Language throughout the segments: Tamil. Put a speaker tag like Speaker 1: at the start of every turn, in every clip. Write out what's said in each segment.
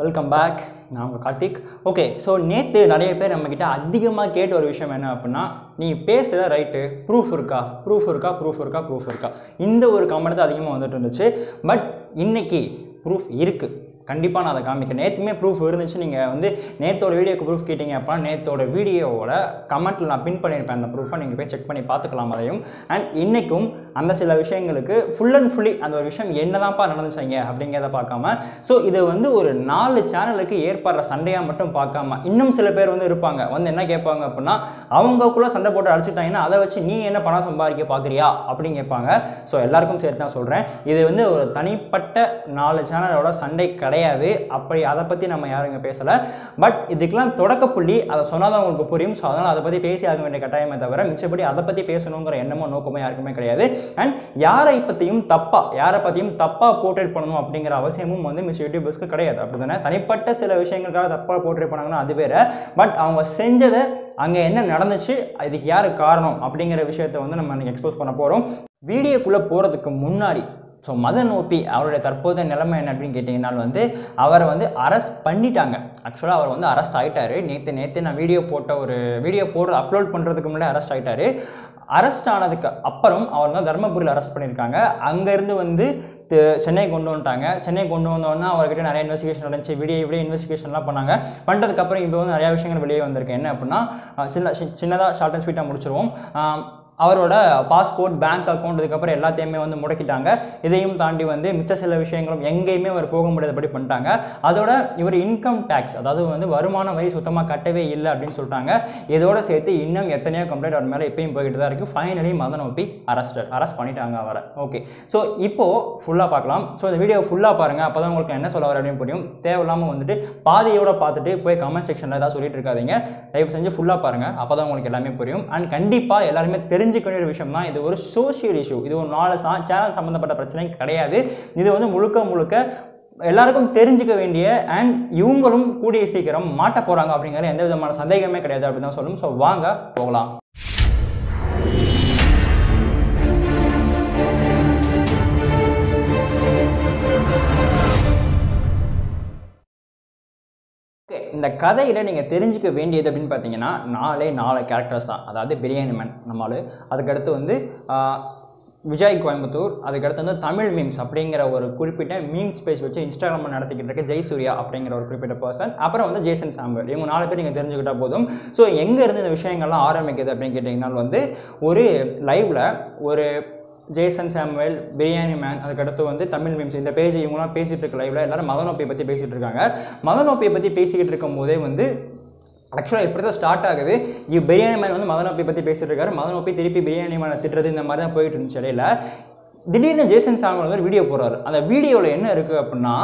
Speaker 1: வெல்கம் பேக் நான் உங்கள் கார்த்திக். ஓகே ஸோ நேற்று நிறைய பேர் நம்மக்கிட்ட அதிகமாக கேட்ட ஒரு விஷயம் என்ன அப்படின்னா நீ பேசுகிற ரைட்டு ப்ரூஃப் இருக்கா? ப்ரூஃப் இருக்கா? ப்ரூஃப் இருக்கா? ப்ரூஃப் இருக்கா? இந்த ஒரு கமெண்ட் தான் அதிகமாக வந்துட்டு இருந்துச்சு. பட் இன்றைக்கி ப்ரூஃப் இருக்குது கண்டிப்பாக நான் அதை காமிக்கிறேன். நேற்றுமே ப்ரூஃப் இருந்துச்சு. நீங்கள் வந்து நேத்தோட வீடியோக்கு ப்ரூஃப் கேட்டிங்க அப்படின்னா நேத்தோட வீடியோவோட கமெண்ட்டில் நான் பின் பண்ணியிருப்பேன். அந்த ப்ரூஃபை நீங்கள் போய் செக் பண்ணி பார்த்துக்கலாம் அதையும். அண்ட் இன்றைக்கும் அந்த சில விஷயங்களுக்கு ஃபுல் அண்ட் ஃபுல்லி அந்த ஒரு விஷயம் என்னதான்ப்பா நடந்துச்சாங்க அப்படிங்கிறத பார்க்காம ஸோ இது வந்து ஒரு நாலு சேனலுக்கு ஏற்படுற சண்டையாக மட்டும் பார்க்காம இன்னும் சில பேர் வந்து இருப்பாங்க. வந்து என்ன கேட்பாங்க அப்படின்னா அவங்கக்குள்ளே சண்டை போட்டு அடிச்சுட்டாங்கன்னா அதை வச்சு நீ என்ன பணம் சம்பாதிக்க பார்க்குறியா? அப்படின்னு கேட்பாங்க. ஸோ எல்லாருக்கும் சேர்த்து தான் சொல்கிறேன் இது வந்து ஒரு தனிப்பட்ட நாலு சேனலோட சண்டை கடை கிடையாது. அப்படி அதை பற்றி நம்ம யாரும் இங்கே பேசலை. பட் இதுக்கெல்லாம் தொடக்கப்புள்ளி அதை சொன்னால் தான் உங்களுக்கு புரியும். ஸோ அதனால் அதை பற்றி பேசி ஆக வேண்டிய கட்டாயமே தவிர மிச்சப்படி அதை பற்றி பேசணுங்கிற எண்ணமோ நோக்கமோ யாருக்குமே கிடையாது. அண்ட் யாரை பற்றியும் தப்பாக யாரை பற்றியும் தப்பாக போர்ட்ரேட் பண்ணணும் அப்படிங்கிற அவசியமும் வந்து மிஸ் யூடியூபர்ஸ்க்கு கிடையாது. அப்படி தானே தனிப்பட்ட சில விஷயங்களுக்காக தப்பாக போர்ட்ரேட் பண்ணாங்கன்னா அது வேற. பட் அவங்க செஞ்சதை அங்கே என்ன நடந்துச்சு இதுக்கு யார் காரணம் அப்படிங்கிற விஷயத்தை வந்து நம்ம எக்ஸ்போஸ் பண்ண போகிறோம் வீடியோக்குள்ளே போகிறதுக்கு முன்னாடி ஸோ மதன் ஓபி அவருடைய தற்போதைய நிலைமை என்ன அப்படின்னு கேட்டிங்கன்னா வந்து அவரை வந்து அரெஸ்ட் பண்ணிட்டாங்க. ஆக்சுவலாக அவர் வந்து அரெஸ்ட் ஆகிட்டார் நேற்று நேற்று நான் வீடியோ போட்ட ஒரு வீடியோ போடுற அப்லோட் பண்ணுறதுக்கு முன்னாடி அரெஸ்ட் ஆகிட்டார் அரெஸ்ட் ஆனதுக்கு அப்புறம் அவர் வந்து தர்மபுரியில் அரெஸ்ட் பண்ணியிருக்காங்க. அங்கேருந்து வந்து சென்னை கொண்டு வந்துட்டாங்க. சென்னை கொண்டு வந்தோன்னா அவர்கிட்ட நிறைய இன்வெஸ்டிகேஷன் நடந்துச்சு. விடிய விடிய இன்வெஸ்டிகேஷன்லாம் பண்ணாங்க. பண்ணுறதுக்கப்புறம் இப்போ வந்து நிறையா விஷயங்கள் வெளியே வந்திருக்கு. என்ன அப்படின்னா சின்ன சின்னதாக ஷார்ட் அண்ட் ஸ்வீட்டாக முடிச்சிருவோம். அவரோட பாஸ்போர்ட் பேங்க் அக்கௌண்ட் இதுக்கப்புறம் எல்லாத்தையுமே வந்து முடக்கிட்டாங்க. இதையும் தாண்டி வந்து மிச்ச சில விஷயங்களும் எங்கேயுமே அவர் போக முடியாதபடி பண்ணிட்டாங்க. அதோட இவர் இன்கம் டேக்ஸ் அதாவது வந்து வருமான வரி சுத்தமாக கட்டவே இல்லை அப்படின்னு சொல்லிட்டாங்க. இதோட சேர்த்து இன்னும் எத்தனையோ கம்ப்ளைண்ட் அவர் மேலே இப்பயும் போய்கிட்டு தான் இருக்குது finally Madan OP arrested arrest பண்ணிட்டாங்க அவரை. ஓகே ஸோ இப்போது ஃபுல்லாக பார்க்கலாம். ஸோ இந்த வீடியோ ஃபுல்லாக பாருங்கள் அப்போ தான் உங்களுக்கு என்ன சொல்ல வர அப்படின்னு புரியும். தேவையில்லாமல் வந்துட்டு பாதியோட பார்த்துட்டு போய் கமெண்ட் செக்ஷனில் ஏதாவது சொல்லிட்டு இருக்காதிங்க. தயவு செஞ்சு ஃபுல்லாக பாருங்கள் அப்போ தான் உங்களுக்கு எல்லாமே புரியும். அண்ட் கண்டிப்பாக எல்லாருமே தெரிஞ்சு வேண்டிய ஒரு விஷயம் தான் இது ஒரு சோஷியல் இஷ்யூ இது ஒரு நாலு சா சேனல் சம்மந்தப்பட்ட பிரச்சனை கிடையாது. இது வந்து முழுக்க முழுக்க எல்லாருக்கும் தெரிஞ்சுக்க வேண்டிய அண்ட் இவங்களும் கூடிய சீக்கிரம் மாட்ட போகிறாங்க அப்படிங்கிற எந்த விதமான சந்தேகமே கிடையாது அப்படின்னு தான் சொல்லும். ஸோ வாங்க போகலாம். இந்த கதையில் நீங்கள் தெரிஞ்சுக்க வேண்டியது அப்படின்னு பார்த்தீங்கன்னா நாலே நாலு கேரக்டர்ஸ் தான். அதாவது பிரியாணி மேன் நம்மளு அதுக்கடுத்து வந்து விஜய் கோயம்புத்தூர். அதுக்கடுத்து வந்து தமிழ் மீம்ஸ் அப்படிங்கிற ஒரு குறிப்பிட்ட மீம்ஸ் பேஜ் வச்சு இன்ஸ்டாகிராம் நடத்திக்கிட்டு இருக்க ஜெய்சூர்யா அப்படிங்கிற ஒரு குறிப்பிட்ட பர்சன் அப்புறம் வந்து ஜேசன் சாம்பல். இவங்க நாலு பேர் நீங்கள் தெரிஞ்சுக்கிட்டா போதும். ஸோ எங்கேருந்து இந்த விஷயங்கள்லாம் ஆரம்பிக்குது அப்படின்னு கேட்டிங்கனால் வந்து ஒரு லைவில் ஒரு ஜேசன் சாமுவேல் பிரியாணி மேன் அதுக்கடுத்து வந்து தமிழ் மீம்ஸ் இந்த பேஜ் இவங்களாம் பேசிகிட்டு இருக்க லைவ்ல எல்லாரும் மதநோப்பியை பற்றி பேசிகிட்டு இருக்காங்க. மதநோப்பியை பற்றி பேசிக்கிட்டு இருக்கும் போதே வந்து ஆக்சுவலாக இப்படி தான் ஸ்டார்ட் ஆகுது. இவ் பிரியாணி மேன் வந்து மதநோப்பி பற்றி பேசிட்டு இருக்காரு. மதநோப்பி திருப்பி பிரியாணி மேனை திட்டுறது இந்த மாதிரி தான் போயிட்டு இருந்துச்சு இடையில. திடீர்னு ஜேசன் சாமுவல் வந்து ஒரு வீடியோ போடுறாரு. அந்த வீடியோவில் என்ன இருக்குது அப்படின்னா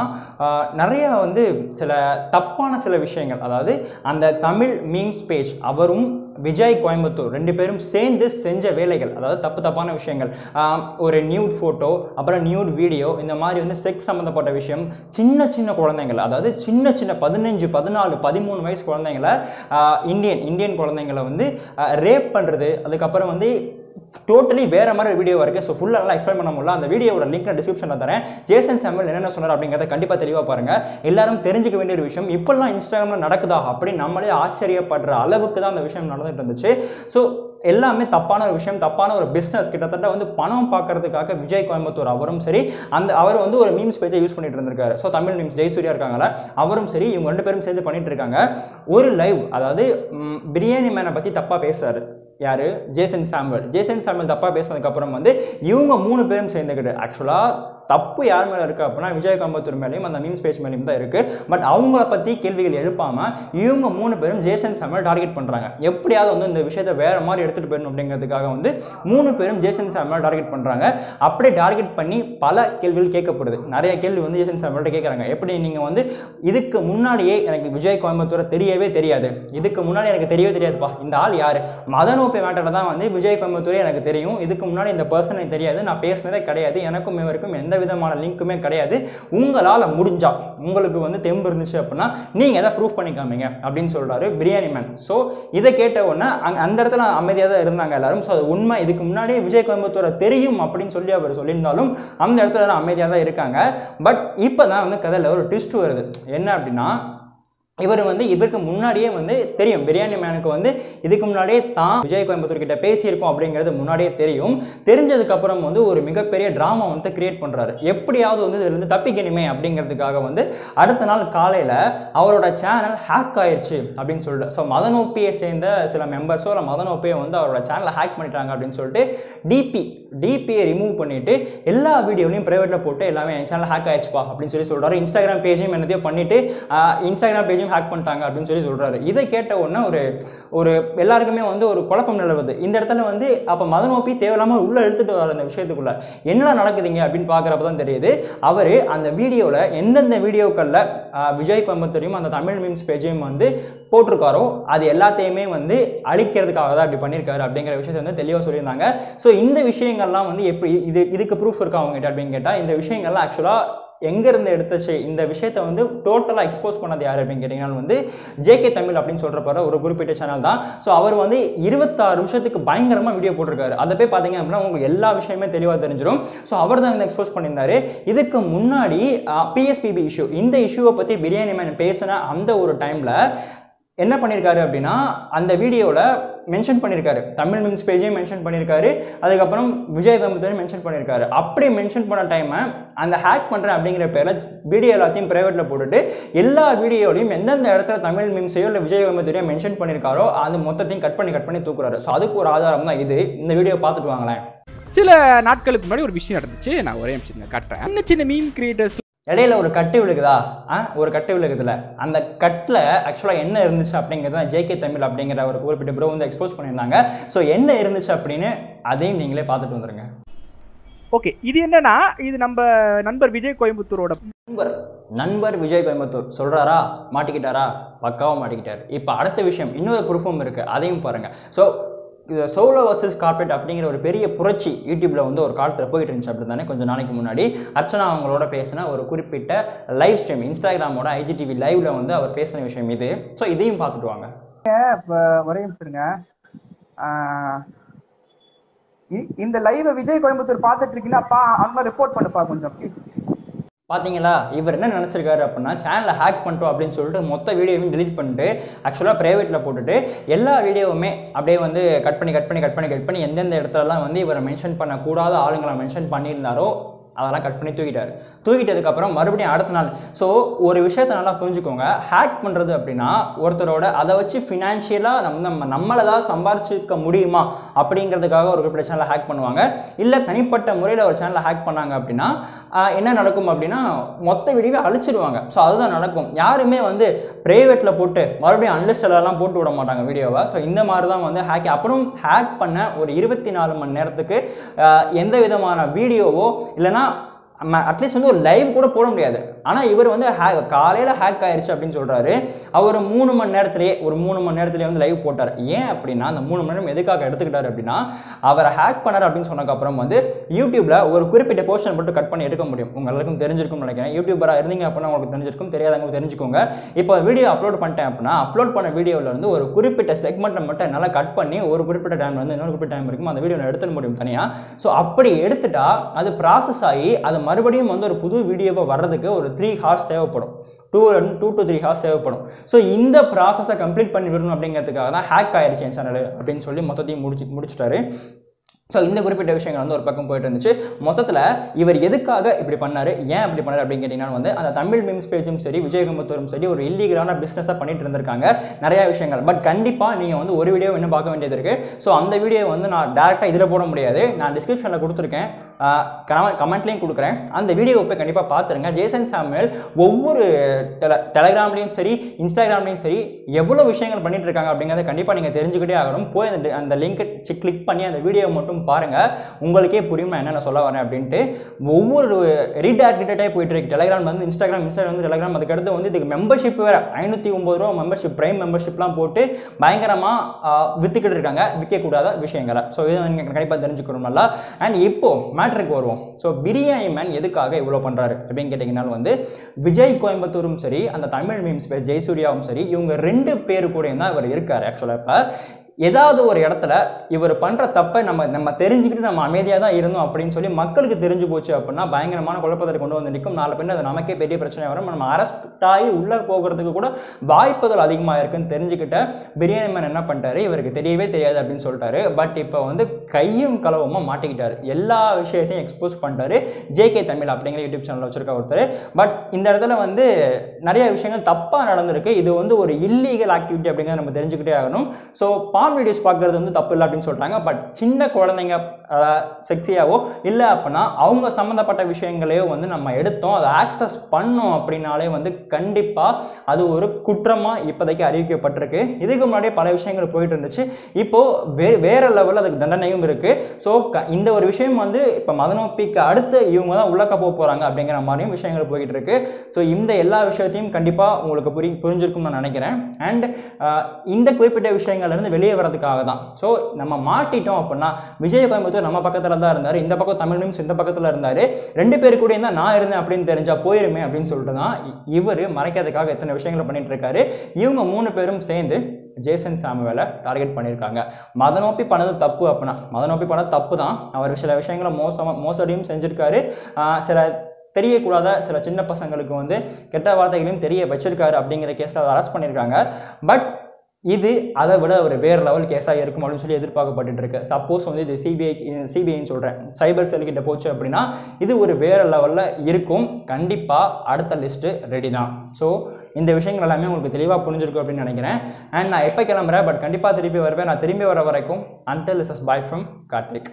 Speaker 1: நிறையா வந்து சில தப்பான சில விஷயங்கள். அதாவது அந்த தமிழ் மீம்ஸ் பேஜ் அவரும் விஜய் கோயம்புத்தூர் ரெண்டு பேரும் சேர்ந்து செஞ்ச வேலைகள் அதாவது தப்பு தப்பான விஷயங்கள். ஒரு நியூட் ஃபோட்டோ அப்புறம் நியூட் வீடியோ இந்த மாதிரி வந்து செக்ஸ் சம்மந்தப்பட்ட விஷயம் சின்ன சின்ன குழந்தைங்கள் அதாவது சின்ன சின்ன பதினஞ்சு பதினாலு பதிமூணு வயசு குழந்தைங்களை இந்தியன் இந்தியன் குழந்தைங்களை வந்து ரேப் பண்ணுறது அதுக்கப்புறம் வந்து டோட்டலி வேறு மாதிரி வீடியோ இருக்குது ஸோ ஃபுல்லாக நல்லா எக்ஸ்பிளைன் பண்ண முடியல. அந்த வீடியோட லிங்க் நான் டிஸ்கிரிப்ஷனில் தரேன். ஜேசன் சாமுவல் என்னென்ன சொன்னார் அப்படிங்கிறத கண்டிப்பாக தெளிவாக பாருங்கள் எல்லாரும் தெரிஞ்சுக்க வேண்டிய ஒரு விஷயம் இப்போல்லாம் இன்ஸ்டாகிராமில் நடக்குதா அப்படி நம்மளே ஆச்சரியப்படுற அளவுக்கு தான் அந்த விஷயம் நடந்துட்டு இருந்துச்சு. ஸோ எல்லாமே தப்பான ஒரு விஷயம் தப்பான ஒரு பிஸ்னஸ் கிட்டத்தட்ட வந்து பணம் பார்க்கறதுக்காக விஜய் கோயம்புத்தூர் அவரும் சரி அந்த அவர் வந்து ஒரு மீம்ஸ் பேஜை யூஸ் பண்ணிட்டு இருந்திருக்காரு. ஸோ தமிழ் மீம்ஸ் ஜெயசூர்யா இருக்காங்களா அவரும் சரி இவங்க ரெண்டு பேரும் சேர்ந்து பண்ணிட்டு இருக்காங்க. ஒரு லைவ் அதாவது பிரியாணி மேனை பற்றி தப்பாக பேசுறாரு. யார்? ஜேசன் சாம்பல் ஜேசன் சாம்பல் தப்பாக பேசினதுக்கப்புறம் வந்து இவங்க மூணு பேரும் சேர்ந்துக்கிட்டு ஆக்சுவலாக தப்பு யார் மேலே இருக்குது அப்படின்னா விஜய் கம்பத்தூர் மேலேயும் அந்த மீம்ஸ் பேஜ் மேலேயும் தான் இருக்குது பட் அவங்கள பற்றி கேள்விகள் எழுப்பாமல் இவங்க மூணு பேரும் ஜேசன் சாமுவல் டார்கெட் பண்ணுறாங்க எப்படியாவது வந்து இந்த விஷயத்தை வேறு மாதிரி எடுத்துகிட்டு போயிடணும் அப்படிங்கிறதுக்காக வந்து மூணு பேரும் ஜேசன் சாமுவல் டார்கெட் பண்ணுறாங்க அப்படியே டார்கெட் பண்ணி பல கேள்விகள் கேட்கப்படுது. நிறைய கேள்வி வந்து ஜேசன் சாமுவல்கிட்ட கேட்குறாங்க. எப்படி நீங்கள் வந்து இதுக்கு முன்னாடியே எனக்கு விஜய் கோயம்புத்தூரை தெரியவே தெரியாது. இதுக்கு முன்னாடி எனக்கு தெரியவே தெரியாதுப்பா. இந்த ஆள் யார்? மதனோப்பை மேட்டரில் தான் வந்து விஜய் கோயம்புத்தூரே எனக்கு தெரியும். இதுக்கு முன்னாடி இந்த பர்சன் எனக்கு தெரியாது. நான் பேசுனதே கிடையாது. எனக்கும் இவருக்கும் எந்த எந்த விதமான லிங்க்குமே கிடையாது. உங்களால் முடிஞ்சால் உங்களுக்கு வந்து தெம்பு இருந்துச்சு அப்படின்னா நீங்கள் எதை ப்ரூஃப் பண்ணி காமிங்க அப்படின்னு சொல்கிறாரு பிரியாணி மேன் ஸோ இதை கேட்ட உடனே அங்கே அந்த இடத்துல அமைதியாக தான் இருந்தாங்க எல்லாரும். ஸோ அது உண்மை. இதுக்கு முன்னாடி விஜய் கோயம்புத்தூரை தெரியும் அப்படின்னு சொல்லி அவர் சொல்லியிருந்தாலும் அந்த இடத்துல தான் அமைதியாக தான் இருக்காங்க. பட் இப்போ தான் வந்து கதையில் ஒரு ட்விஸ்ட் வருது. என்ன அப்படின்னா இவர் வந்து இதற்கு முன்னாடியே வந்து தெரியும். பிரியாணி மேனுக்கு வந்து இதுக்கு முன்னாடியே தான் விஜய் கோயம்புத்தூர் கிட்ட பேசியிருக்கோம் அப்படிங்கிறது முன்னாடியே தெரியும். தெரிஞ்சதுக்கு அப்புறம் வந்து ஒரு மிகப்பெரிய ட்ராமா வந்து கிரியேட் பண்றாரு. எப்படியாவது வந்து இதுல இருந்து தப்பிக்கணுமே அப்படிங்கிறதுக்காக வந்து அடுத்த நாள் காலையில அவரோட சேனல் ஹேக் ஆயிடுச்சு அப்படின்னு சொல்லிட்டு. ஸோ மதனோப்பியை சேர்ந்த சில மெம்பர்ஸோ இல்லை மதனோப்பியை வந்து அவரோட சேனலை ஹேக் பண்ணிட்டாங்க அப்படின்னு சொல்லிட்டு டிபி டிபியை ரிமூவ் பண்ணிவிட்டு எல்லா வீடியோலையும் ப்ரைவேட்டில் போட்டு எல்லாமே என் சேனல் ஹேக் ஆயிடுச்சுப்பா அப்படின்னு சொல்லி சொல்கிறாரு இன்ஸ்டாகிராம் பேஜையும் என்னத்தையோ பண்ணிவிட்டு இன்ஸ்டாகிராம் பேஜையும் ஹேக் பண்ணிட்டாங்க அப்படின்னு சொல்லி சொல்கிறாரு இதை கேட்ட உடனே ஒரு ஒரு எல்லாருக்குமே வந்து ஒரு குழப்பம் நிலவுது. இந்த இடத்துல வந்து அப்போ மதநோப்பி தேவையில்லாமல் உள்ளே எழுத்துட்டு வர அந்த விஷயத்துக்குள்ள என்னடா நடக்குதுங்க அப்படின்னு பார்க்குறப்ப தான் தெரியுது. அவர் அந்த வீடியோவில் எந்தெந்த வீடியோக்களில் விஜய் கோயம்புத்தூரையும் அந்த தமிழ் மீம்ஸ் பேஜையும் வந்து போட்டிருக்காரோ அது எல்லாத்தையுமே வந்து அழிக்கிறதுக்காக தான் அப்படி பண்ணியிருக்காரு அப்படிங்கிற விஷயத்தை வந்து தெளிவாக சொல்லியிருந்தாங்க. ஸோ இந்த விஷயங்கள்லாம் வந்து எப்படி இது இதுக்கு ப்ரூஃப் இருக்கா அவங்ககிட்ட அப்படின்னு கேட்டால் இந்த விஷயங்கள்லாம் ஆக்சுவலாக எங்கேருந்து எடுத்துச்சு இந்த விஷயத்தை வந்து டோட்டலாக எக்ஸ்போஸ் பண்ணது யார் அப்படின்னு கேட்டிங்கன்னா வந்து ஜேகே தமிழ் அப்படின்னு சொல்கிறப்ப ஒரு குறிப்பிட்ட சேனல் தான். ஸோ அவர் வந்து இருபத்தாறு நிமிஷத்துக்கு பயங்கரமாக வீடியோ போட்டிருக்காரு. அதை போய் பார்த்தீங்க அப்படின்னா உங்களுக்கு எல்லா விஷயமே தெளிவாக தெரிஞ்சிடும் ஸோ அவர் தான் வந்து எக்ஸ்போஸ் பண்ணியிருந்தாரு. இதுக்கு முன்னாடி பிஎஸ்பிபி இஷ்யூ இந்த இஷ்யூவை பற்றி பிரியாணி மேன் பேசின அந்த ஒரு டைமில் என்ன பண்ணியிருக்காரு அப்படின்னா அந்த வீடியோவில் மென்ஷன் பண்ணியிருக்காரு தமிழ் மீன்ஸ் பேஜையும் மென்ஷன் பண்ணியிருக்காரு அதுக்கப்புறம் விஜய் தம்பத்தையும் மென்ஷன் பண்ணியிருக்காரு அப்படி மென்ஷன் பண்ண டைமை அந்த ஹேக் பண்ணுறேன் அப்படிங்கிற பேரில் வீடியோ எல்லாத்தையும் ப்ரைவேட்டில் போட்டுட்டு எல்லா வீடியோலையும் எந்தெந்த இடத்துல தமிழ் மீம்ஸையோ இல்லை விஜய் தம்பத்தையோ மென்ஷன் பண்ணியிருக்காரோ அது மொத்தத்தையும் கட் பண்ணி கட் பண்ணி தூக்குறாரு. ஸோ அதுக்கு ஒரு ஆதாரம் தான் இது. இந்த வீடியோ பார்த்துட்டு வாங்களேன்.
Speaker 2: சில நாட்களுக்கு முன்னாடி ஒரு விஷயம் நடந்துச்சு. நான் ஒரே நிமிஷம் காட்டுறேன். சின்ன சின்ன மீன் கிரியேட்டர்ஸ்
Speaker 1: இடையில ஒரு கட்டு விழுகுதா? ஆ ஒரு கட்டு விழுகுதுல. அந்த கட்டில் ஆக்சுவலாக என்ன இருந்துச்சு அப்படிங்கிறது தான் ஜேகே தமிழ் அப்படிங்கிற ஒரு குறிப்பிட்ட ப்ரோ வந்து எக்ஸ்போஸ் பண்ணியிருந்தாங்க. ஸோ என்ன இருந்துச்சு அப்படின்னு அதையும் நீங்களே பார்த்துட்டு வந்துருங்க.
Speaker 2: ஓகே இது என்னன்னா இது நம்ம நண்பர் விஜய் கோயம்புத்தூரோட
Speaker 1: நண்பர் நண்பர் விஜய் கோயம்புத்தூர். சொல்றாரா? மாட்டிக்கிட்டாரா? பக்காவாக மாட்டிக்கிட்டாரு. இப்போ அடுத்த விஷயம் இன்னொரு ப்ரூஃபும் இருக்கு. அதையும் பாருங்க. ஸோ சோலோ வர்சஸ் கார்பரேட் அப்படிங்கிற ஒரு பெரிய புரட்சி யூடியூப்ல வந்து ஒரு காலத்தில் போயிட்டு இருந்துச்சு அப்படி தானே கொஞ்சம் நாளைக்கு முன்னாடி. அர்ச்சனா அவங்களோட பேசின ஒரு குறிப்பிட்ட லைவ் ஸ்ட்ரீம் இன்ஸ்டாகிராமோட ஐஜிடிவி லைவ்ல வந்து அவர் பேசின விஷயம் இது. ஸோ இதையும் பார்த்துட்டு வாங்க.
Speaker 3: இப்போ ஒரே இ- இந்த லைவ் விஜய் கோயம்புத்தூர் பார்த்துட்டு இருக்கீங்கன்னா அப்பா அங்க ரிப்போர்ட் பண்ணுப்பா கொஞ்சம் ப்ளீஸ்
Speaker 1: பார்த்தீங்களா இவர் என்ன நினச்சிருக்காரு அப்படின்னா சேனலை ஹேக் பண்ணிட்டோம் அப்படின்னு சொல்லிட்டு மொத்த வீடியோவையும் டிலீட் பண்ணிட்டு ஆக்சுவலாக ப்ரைவேட்டில் போட்டுட்டு எல்லா வீடியோவுமே அப்படியே வந்து கட் பண்ணி கட் பண்ணி கட் பண்ணி கட் பண்ணி எந்தெந்த இடத்துலலாம் வந்து இவரை மென்ஷன் பண்ணக்கூடாத ஆளுங்களை மென்ஷன் பண்ணியிருந்தாரோ அதெல்லாம் கட் பண்ணி தூக்கிட்டார். தூக்கிட்டதுக்கப்புறம் மறுபடியும் அடுத்த நாள் ஸோ ஒரு விஷயத்தை நல்லா புரிஞ்சுக்கோங்க. ஹேக் பண்ணுறது அப்படின்னா ஒருத்தரோட அதை வச்சு ஃபினான்ஷியலாக நம்ம நம்ம நம்மளை தான் சம்பாரிச்சிக்க முடியுமா? அப்படிங்கிறதுக்காக ஒரு குறிப்பிட்ட சேனலை ஹேக் பண்ணுவாங்க. இல்லை தனிப்பட்ட முறையில் ஒரு சேனலை ஹேக் பண்ணாங்க அப்படின்னா என்ன நடக்கும் அப்படின்னா மொத்த விடிவை அழிச்சிடுவாங்க ஸோ அதுதான் நடக்கும். யாருமே வந்து ப்ரைவேட்டில் போட்டு மறுபடியும் அன்லிஸ்டெல்லாம் போட்டு விட மாட்டாங்க வீடியோவை ஸோ இந்த மாதிரி தான் வந்து ஹேக் அப்புறம் ஹேக் பண்ண ஒரு இருபத்தி நாலு மணி நேரத்துக்கு எந்த விதமான வீடியோவோ நம்ம அட்லீஸ்ட் வந்து ஒரு லைவ் கூட போட முடியாது. ஆனால் இவர் வந்து ஹே காலையில் ஹேக் ஆயிடுச்சு அப்படின்னு சொல்கிறாரு அவர் மூணு மணி நேரத்திலேயே ஒரு மூணு மணி நேரத்திலேயே வந்து லைவ் போட்டார். ஏன் அப்படின்னா அந்த மூணு மணி நேரம் எதுக்காக எடுத்துக்கிட்டார் அப்படின்னா அவரை ஹேக் பண்ணார் அப்படின்னு சொன்னதுக்கப்புறம் வந்து யூடியூப்பில் ஒரு குறிப்பிட்ட போர்ஷன் மட்டும் கட் பண்ணி எடுக்க முடியும். உங்களுக்கும் தெரிஞ்சிருக்கும் தெரிஞ்சிருக்கும்னு நினைக்கிறேன். யூடியூபராக இருந்தீங்க அப்படின்னா உங்களுக்கு தெரிஞ்சிருக்கும் தெரியாதவங்க தெரிஞ்சுக்கோங்க. இப்போ வீடியோ அப்லோட் பண்ணிட்டேன் அப்படின்னா அப்லோட் பண்ண வீடியோவில் இருந்து ஒரு குறிப்பிட்ட செக்மெண்ட்டை மட்டும் என்னால் கட் பண்ணி ஒரு குறிப்பிட்ட டைம்ல இருந்து இன்னொரு குறிப்பிட்ட டைம் இருக்கும் அந்த வீடியோ நான் எடுத்துட முடியும் தனியாக ஸோ அப்படி எடுத்துட்டா அது ப்ராசஸ் ஆகி அது மறுபடியும் வந்து ஒரு புது வீடியோவை வர்றதுக்கு ஒரு த்ரீ ஹார்ஸ் தேவைப்படும். Two two to three hours தேவைப்படும். ஸோ இந்த ப்ராசஸை கம்ப்ளீட் பண்ணி விடணும் அப்படிங்கிறதுக்காக தான் ஹேக் ஆயிருச்சு என் சேனல் அப்படின்னு சொல்லி மொத்தத்தையும் முடிச்சு முடிச்சிட்டாரு. ஸோ இந்த குறிப்பிட்ட விஷயங்கள் வந்து ஒரு பக்கம் போயிட்டு இருந்துச்சு. மொத்தத்தில் இவர் எதுக்காக இப்படி பண்ணார்? ஏன் இப்படி பண்ணார் அப்படின்னு கேட்டிங்கன்னா வந்து அந்த தமிழ் மீம்ஸ் பேஜும் சரி விஜயகுமத்தூரும் சரி ஒரு இல்லீகலான பிஸ்னஸாக பண்ணிட்டு இருந்திருக்காங்க. நிறைய விஷயங்கள். பட் கண்டிப்பாக நீங்கள் வந்து ஒரு வீடியோ இன்னும் பார்க்க வேண்டியது இருக்குது ஸோ அந்த வீடியோ வந்து நான் டேரெக்டாக இதில் போட முடியாது. நான் டிஸ்கிரிப்ஷனில் கொடுத்துருக்கேன். கமெண்ட்லேயும் கொடுக்குறேன். அந்த வீடியோ போய் கண்டிப்பாக பார்த்துருங்க. ஜேசன் சாமுவேல் ஒவ்வொரு டெல டெலகிராம்லேயும் சரி இன்ஸ்டாகிராம்லேயும் சரி எவ்வளோ விஷயங்கள் பண்ணிட்டு இருக்காங்க அப்படிங்கிறத கண்டிப்பாக நீங்கள் தெரிஞ்சுக்கிட்டே ஆகணும். போய் அந்த அந்த லிங்கை கிளிக் பண்ணி அந்த வீடியோ மட்டும் பாருங்கள் உங்களுக்கே புரியுமா நான் சொல்ல வரேன் அப்படின்ட்டு. ஒவ்வொரு ரீடாக்டேட்டே போயிட்டு இருக்கு. டெலகிராம் வந்து இன்ஸ்டாகிராம் இன்ஸ்டாகிராம் வந்து டெலகிராம் அதுக்கடுத்து வந்து இதுக்கு மெம்பர்ஷிப் வேறு. ஐநூற்றி ஒம்பது ரூபா மெம்பர்ஷிப் ப்ரைம் மெம்பர்ஷிப்லாம் போட்டு பயங்கரமாக விற்றுக்கிட்டு இருக்காங்க. விற்கக்கூடாத விஷயங்களை. ஸோ இதை நீங்கள் கண்டிப்பாக தெரிஞ்சுக்கணும் நல்லா. அண்ட் இப்போது மேட்ரு மேட்ருக்கு வருவோம். ஸோ பிரியாணி மேன் எதுக்காக இவ்வளோ பண்ணுறாரு அப்படின்னு கேட்டிங்கனாலும் வந்து விஜய் கோயம்புத்தூரும் சரி அந்த தமிழ் மீம்ஸ் பேர் ஜெயசூர்யாவும் சரி இவங்க ரெண்டு பேர் கூடயும் தான் இவர் இருக்கார் ஆக்சுவலாக இப்போ. ஏதாவது ஒரு இடத்துல இவர் பண்ணுற தப்பை நம்ம நம்ம தெரிஞ்சுக்கிட்டு நம்ம அமைதியாக தான் இருந்தோம் அப்படின்னு சொல்லி மக்களுக்கு தெரிஞ்சு போச்சு அப்படின்னா பயங்கரமான குழப்பத்தை கொண்டு வந்து நிற்கும். நாலு பேர் அது நமக்கே பெரிய பிரச்சனை வரும். நம்ம அரெஸ்ட் ஆகி உள்ளே போகிறதுக்கு கூட வாய்ப்புகள் அதிகமாக இருக்குன்னு தெரிஞ்சுக்கிட்ட பிரியாணி மேன் என்ன பண்ணிட்டாரு? இவருக்கு தெரியவே தெரியாது அப்படின்னு சொல்லிட்டாரு. பட் இப்போ வந்து கையும் கலவமாக மாட்டிக்கிட்டாரு. எல்லா விஷயத்தையும் எக்ஸ்போஸ் பண்ணிட்டாரு. ஜேகே தமிழ் அப்படிங்கிற யூடியூப் சேனல் வச்சுருக்க ஒருத்தர். பட் இந்த இடத்துல வந்து நிறைய விஷயங்கள் தப்பாக நடந்திருக்கு. இது வந்து ஒரு இல்லீகல் ஆக்டிவிட்டி அப்படிங்கிறத நம்ம தெரிஞ்சுக்கிட்டே ஆகணும். ஸோ பான் வீடியோஸ் பார்க்குறது வந்து தப்பு இல்லை அப்படின்னு சொல்கிறாங்க பட் சின்ன குழந்தைங்க செக்ஸியாவோ இல்லை அப்படின்னா அவங்க சம்மந்தப்பட்ட விஷயங்களையோ வந்து நம்ம எடுத்தோம் அதை ஆக்சஸ் பண்ணோம் அப்படின்னாலே வந்து கண்டிப்பாக அது ஒரு குற்றமாக இப்போதைக்கு அறிவிக்கப்பட்டிருக்கு. இதுக்கு முன்னாடியே பல விஷயங்கள் போயிட்டு இருந்துச்சு. இப்போது வே வேறு லெவலில் அதுக்கு தண்டனையும் இருக்குது ஸோ க இந்த ஒரு விஷயம் வந்து இப்போ மதநோப்பிக்கு அடுத்து இவங்க தான் உள்ளக்க போக போகிறாங்க அப்படிங்கிற மாதிரியும் விஷயங்கள் போயிட்டு இருக்கு. ஸோ இந்த எல்லா விஷயத்தையும் கண்டிப்பாக உங்களுக்கு புரி புரிஞ்சிருக்கும்னு நான் நினைக்கிறேன். அண்ட் இந்த குறிப்பிட்ட விஷயங்கள்லேருந்து வெளியே வரதுக்காக தான் ஸோ நம்ம மாட்டிட்டோம் அப்படின்னா விஜய் கோயம்புத்தூர் நம்ம பக்கத்தில் தான் இருந்தார் இந்த பக்கம் தமிழ் நிமிஷம் இந்த பக்கத்தில் இருந்தார் ரெண்டு பேர் கூட தான் நான் இருந்தேன் அப்படின்னு தெரிஞ்சால் போயிருமே அப்படின்னு சொல்லிட்டு தான் இவர் மறைக்கிறதுக்காக எத்தனை விஷயங்களை பண்ணிட்டு இருக்காரு. இவங்க மூணு பேரும் சேர்ந்து ஜேசன் சாமுவேலை டார்கெட் பண்ணியிருக்காங்க. மதநோப்பி பண்ணது தப்பு அப்படின்னா மதநோப்பி பண்ணது தப்பு தான். அவர் சில விஷயங்களை மோசமாக மோசடியும் செஞ்சுருக்காரு. சில தெரியக்கூடாத சில சின்ன பசங்களுக்கு வந்து கெட்ட வார்த்தைகளையும் தெரிய வச்சிருக்காரு அப்படிங்கிற கேஸில் அதை அரெஸ்ட் பண்ணியிருக்காங்க. பட் இது அதை விட ஒரு வேறு லெவல் கேஸாக இருக்கும் அப்படின்னு சொல்லி எதிர்பார்க்கப்பட்டு இருக்கு. சப்போஸ் வந்து இது சிபிஐ சிபிஐன்னு சொல்கிறேன் சைபர் செல்கிட்ட போச்சு அப்படின்னா இது ஒரு வேறு லெவலில் இருக்கும். கண்டிப்பாக அடுத்த லிஸ்ட்டு ரெடி தான். ஸோ இந்த விஷயங்கள் எல்லாமே உங்களுக்கு தெளிவாக புரிஞ்சிருக்கும் அப்படின்னு நினைக்கிறேன். அண்ட் நான் எப்போ கிளம்புறேன்? பட் கண்டிப்பாக திருப்பி வருவேன். நான் திரும்பி வர வரைக்கும் until is is bye from Karthik.